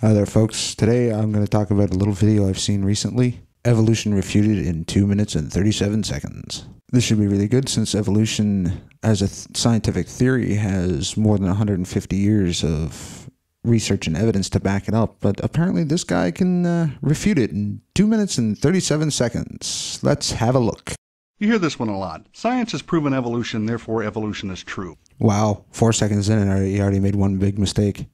Hi there, folks. Today I'm going to talk about a little video I've seen recently Evolution Refuted in 2 minutes and 37 seconds. This should be really good since evolution as a th- scientific theory has more than 150 years of research and evidence to back it up, but apparently this guy can uh, refute it in 2 minutes and 37 seconds. Let's have a look. You hear this one a lot. Science has proven evolution, therefore evolution is true. Wow, four seconds in and he already made one big mistake.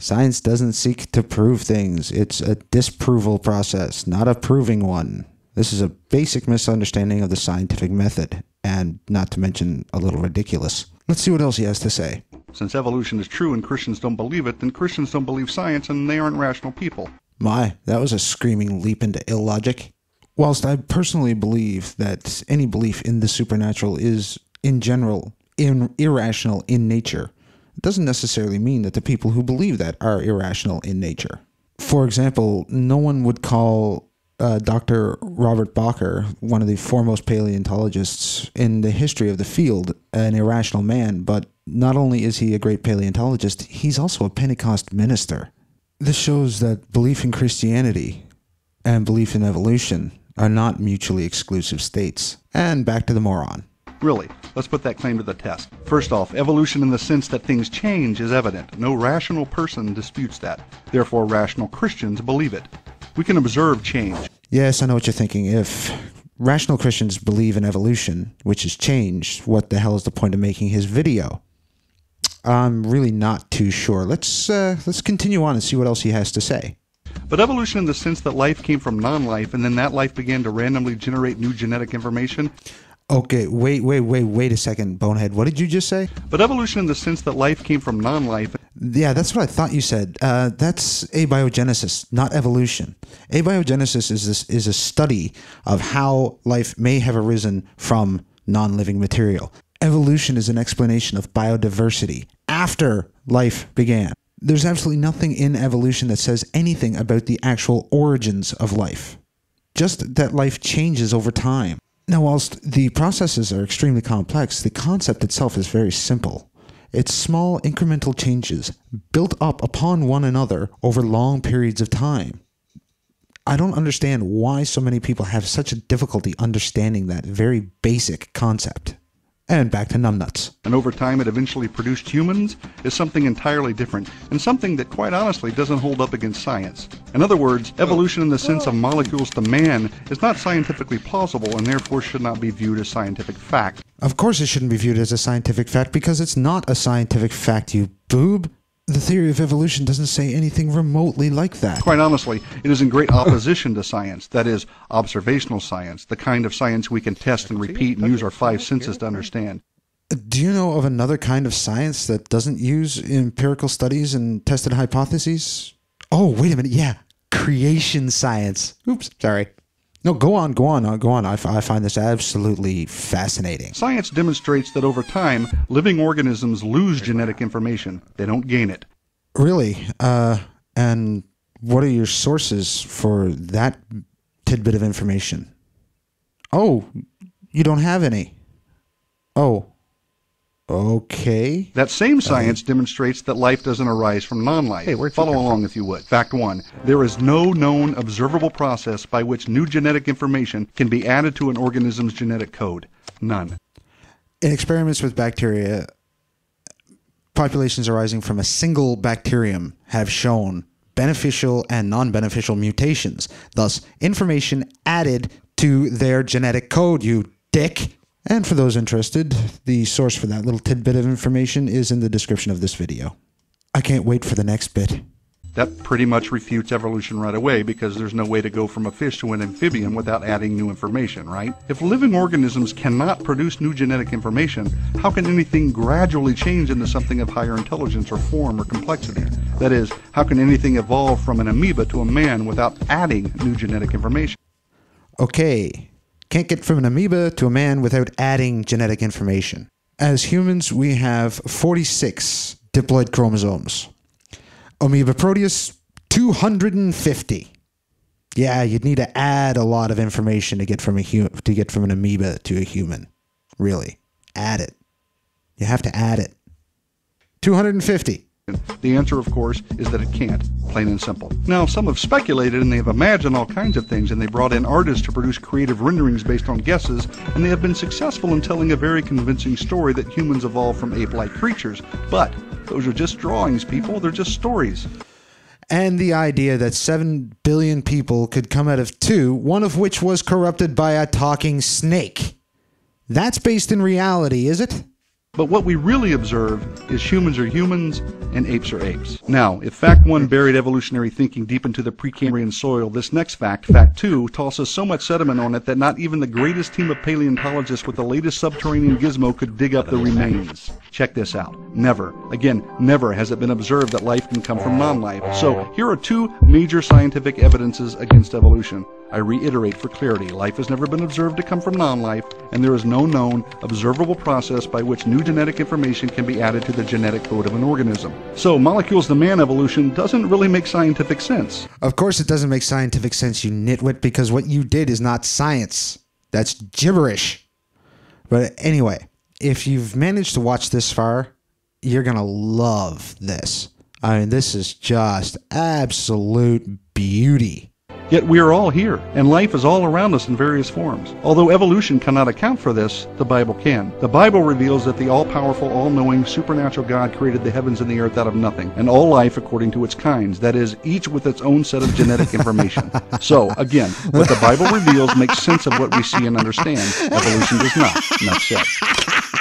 Science doesn't seek to prove things, it's a disproval process, not a proving one. This is a basic misunderstanding of the scientific method, and not to mention a little ridiculous. Let's see what else he has to say. Since evolution is true and Christians don't believe it, then Christians don't believe science and they aren't rational people. My, that was a screaming leap into illogic. Whilst I personally believe that any belief in the supernatural is, in general, in, irrational in nature, it doesn't necessarily mean that the people who believe that are irrational in nature. For example, no one would call uh, Dr. Robert Bakker, one of the foremost paleontologists in the history of the field, an irrational man, but not only is he a great paleontologist, he's also a Pentecost minister. This shows that belief in Christianity and belief in evolution are not mutually exclusive states. And back to the moron. Really, let's put that claim to the test. First off, evolution in the sense that things change is evident. No rational person disputes that. Therefore, rational Christians believe it. We can observe change. Yes, I know what you're thinking. If rational Christians believe in evolution, which is change, what the hell is the point of making his video? I'm really not too sure. Let's uh, let's continue on and see what else he has to say. But evolution in the sense that life came from non-life and then that life began to randomly generate new genetic information Okay, wait, wait, wait, wait a second, Bonehead. What did you just say? But evolution in the sense that life came from non life. Yeah, that's what I thought you said. Uh, that's abiogenesis, not evolution. Abiogenesis is this is a study of how life may have arisen from non-living material. Evolution is an explanation of biodiversity after life began. There's absolutely nothing in evolution that says anything about the actual origins of life. Just that life changes over time. Now, whilst the processes are extremely complex, the concept itself is very simple. It's small incremental changes built up upon one another over long periods of time. I don't understand why so many people have such a difficulty understanding that very basic concept and back to numbnuts. And over time, it eventually produced humans is something entirely different, and something that quite honestly doesn't hold up against science. In other words, evolution in the sense of molecules to man is not scientifically plausible and therefore should not be viewed as scientific fact. Of course, it shouldn't be viewed as a scientific fact because it's not a scientific fact, you boob the theory of evolution doesn't say anything remotely like that. Quite honestly, it is in great opposition to science, that is, observational science, the kind of science we can test and repeat and use our five senses to understand. Do you know of another kind of science that doesn't use empirical studies and tested hypotheses? Oh, wait a minute. Yeah, creation science. Oops, sorry. No, go on, go on, go on. I, find this absolutely fascinating. Science demonstrates that over time, living organisms lose genetic information. They don't gain it. Really? Uh, and what are your sources for that tidbit of information? Oh, you don't have any. Oh, Okay. That same science uh, demonstrates that life doesn't arise from non-life. Hey, Follow along if you would. Fact one, there is no known observable process by which new genetic information can be added to an organism's genetic code. None. In experiments with bacteria, populations arising from a single bacterium have shown beneficial and non-beneficial mutations. Thus, information added to their genetic code, you dick. And for those interested, the source for that little tidbit of information is in the description of this video. I can't wait for the next bit. That pretty much refutes evolution right away because there's no way to go from a fish to an amphibian without adding new information, right? If living organisms cannot produce new genetic information, how can anything gradually change into something of higher intelligence or form or complexity? That is, how can anything evolve from an amoeba to a man without adding new genetic information? Okay, can't get from an amoeba to a man without adding genetic information. As humans, we have 46 diploid chromosomes. Amoeba Proteus, 250. Yeah, you'd need to add a lot of information to get from a to get from an amoeba to a human. Really, add it. You have to add it. 250. The answer, of course, is that it can't, plain and simple. Now, some have speculated and they have imagined all kinds of things, and they brought in artists to produce creative renderings based on guesses, and they have been successful in telling a very convincing story that humans evolved from ape like creatures. But those are just drawings, people, they're just stories. And the idea that 7 billion people could come out of two, one of which was corrupted by a talking snake. That's based in reality, is it? But what we really observe is humans are humans and apes are apes. Now, if fact one buried evolutionary thinking deep into the Precambrian soil, this next fact, fact two, tosses so much sediment on it that not even the greatest team of paleontologists with the latest subterranean gizmo could dig up the remains. Check this out. Never, again, never has it been observed that life can come from non-life. So here are two major scientific evidences against evolution. I reiterate for clarity, life has never been observed to come from non-life, and there is no known, observable process by which new genetic information can be added to the genetic code of an organism. So molecules to man evolution doesn't really make scientific sense. Of course, it doesn't make scientific sense, you nitwit, because what you did is not science. That's gibberish. But anyway, if you've managed to watch this far, you're going to love this. I mean, this is just absolute beauty. Yet we are all here, and life is all around us in various forms. Although evolution cannot account for this, the Bible can. The Bible reveals that the all powerful, all knowing, supernatural God created the heavens and the earth out of nothing, and all life according to its kinds, that is, each with its own set of genetic information. so, again, what the Bible reveals makes sense of what we see and understand. Evolution does not. Enough said.